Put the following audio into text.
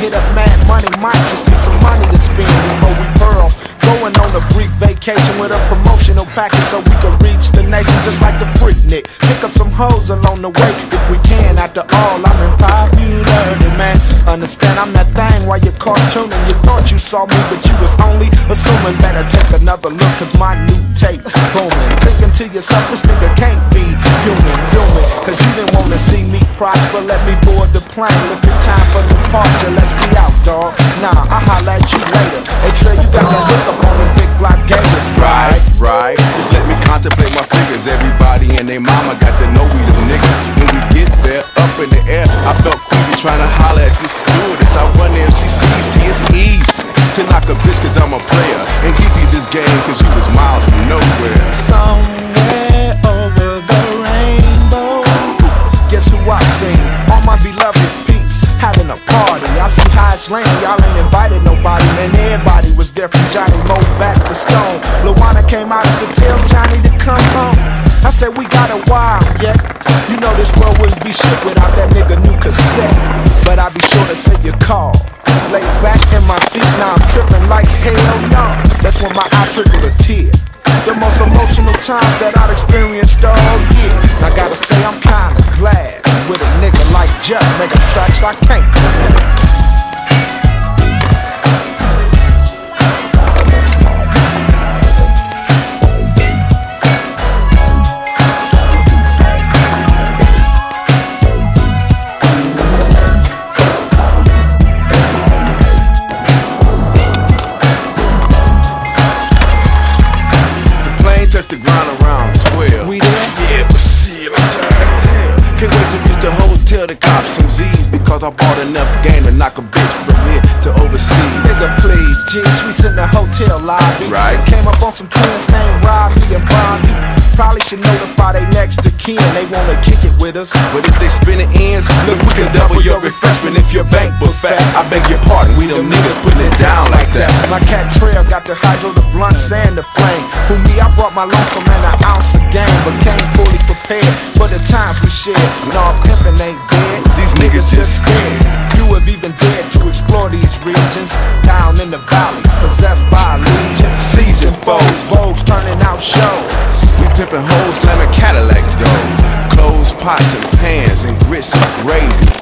Hit up Mad Money Mike, just need some money to spend before we pearl. Going on a brief vacation with a promotional package so we can reach the nation just like the Freaknik. Pick up some hoes along the way if we can. After all, I'm in popularity, man. Understand I'm that thing while you're cartooning. You thought you saw me, but you was only assuming. Better take another look, cause my new tape booming. Thinking to yourself, this nigga can't be human, human. Cause you didn't see me prosper. Let me board the plane. Look, it's time for departure. Let's be out, dog. Nah, I'll holler at you later. Hey, Trey, you got that hook up on the big block gators, Right, right. Just let me contemplate my figures. Everybody and their mama got to know we the niggas. When we get there, up in the air, I felt queasy trying to holler at this stewardess. I wonder if she sees T. It's easy to knock a bitch cause I'm a player. And give you this game cause you was miles how y'all ain't invited nobody. Man, everybody was there from Johnny Mo back to Stone. Luana came out and said, Tell Johnny to come home. I said, We got a while, yeah. You know this world wouldn't be shit without that nigga new cassette. But I'll be sure to say your call. Lay back in my seat, now I'm tripping like hell no. That's when my eye trickled a tear. The most emotional times that I've experienced all year. I gotta say I'm kinda glad with a nigga like Jeff making tracks I can't. Knock a bitch from here to overseas. Nigga, please, G, we in the hotel lobby. Right. Came up on some twins named Robbie and Bobby. Probably should notify they next to kin. They wanna kick it with us. But if they spinning ends, look, we can double your refreshment if your bank book fat. I beg your pardon, we them niggas putting it down like that. My cat Trail got the hydro, the blunts, and the flame. Who me, I brought my lonesome and an ounce of game, but came fully prepared for the times we shared. No, pimpin' pimping hoes, slamming Cadillac doors. Clothes, pots, and pans, and grits and gravy.